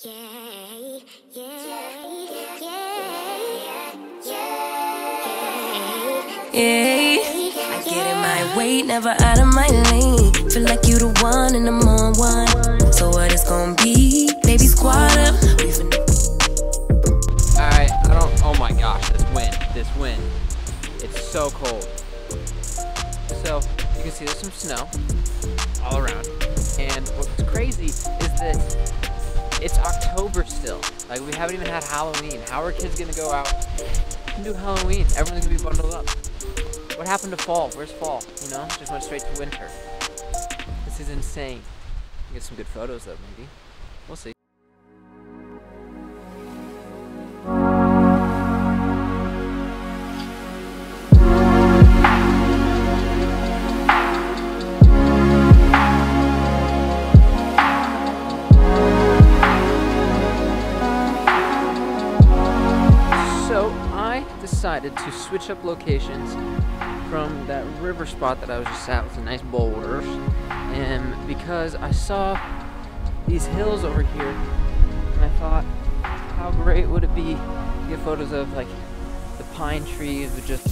Yeah, yeah, yeah, yeah. I get in my way, never out of my lane. Feel like you the one and I'm on one. So what it's gonna be? Baby squad up. Alright, I don't. Oh my gosh, this wind. This wind. It's so cold. So, you can see there's some snow all around. And what's crazy is that it's October still. Like, we haven't even had Halloween. How are kids gonna go out and do Halloween? Everyone's gonna be bundled up. What happened to fall? Where's fall? You know? Just went straight to winter. This is insane. Get some good photos though, maybe. We'll see. Decided to switch up locations from that river spot that I was just at with the nice boulders, and because I saw these hills over here, and I thought, how great would it be to get photos of like the pine trees with just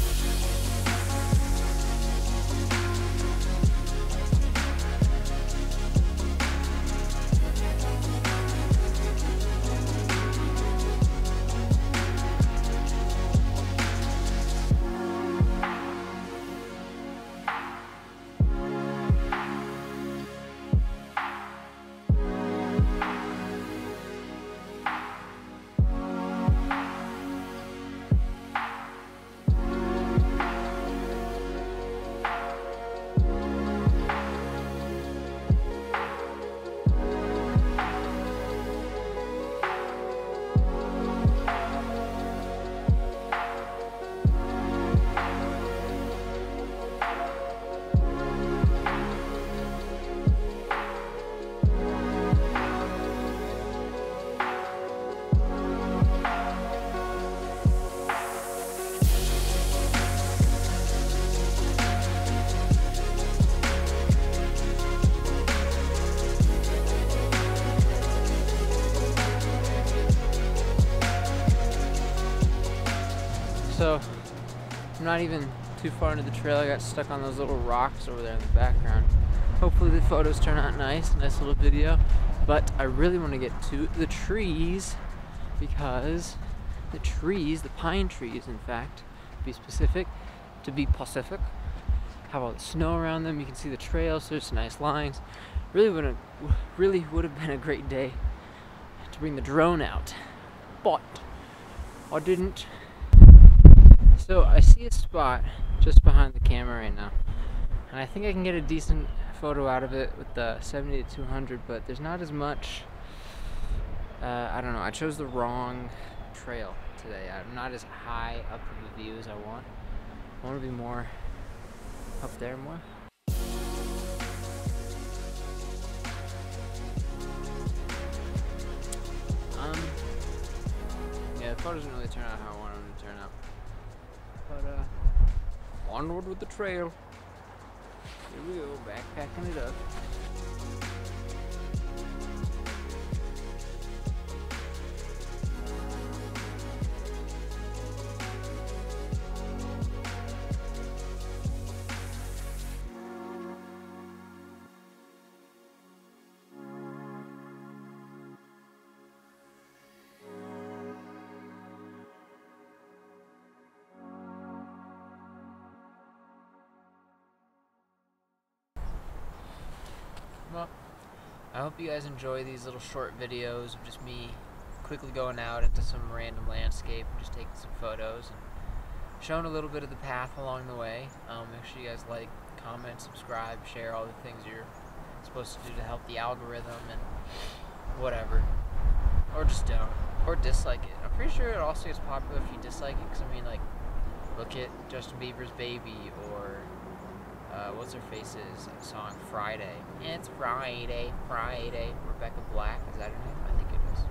So, I'm not even too far into the trail. I got stuck on those little rocks over there in the background. Hopefully the photos turn out nice, nice little video. But I really want to get to the trees because the trees, the pine trees in fact, to be specific, to be Pacific, have all the snow around them. You can see the trails, there's some nice lines. Really would have, really would have been a great day to bring the drone out. But I didn't so I see a spot just behind the camera right now, and I think I can get a decent photo out of it with the 70 to 200, but there's not as much. Uh, I don't know. I chose the wrong trail today. I'm not as high up in the view as I want. I want to be more up there more. Um. Yeah, the photo doesn't really turn out how onward with the trail. Here we go, backpacking it up. Well, I hope you guys enjoy these little short videos of just me quickly going out into some random landscape and just taking some photos and showing a little bit of the path along the way. Um, make sure you guys like, comment, subscribe, share all the things you're supposed to do to help the algorithm and whatever. Or just don't. Or dislike it. I'm pretty sure it also gets popular if you dislike it because I mean like look at Justin Bieber's Baby or uh, what's her face's song Friday. It's Friday, Friday. Rebecca Black, is that her name? I think it is.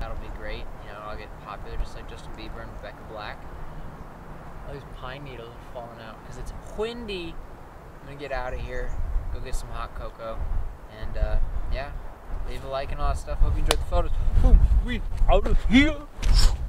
That'll be great. You know, I'll get popular just like Justin Bieber and Rebecca Black. All these pine needles are falling out because it's windy. I'm gonna get out of here, go get some hot cocoa, and uh, yeah, leave a like and all that stuff. Hope you enjoyed the photos. Boom, we out of here.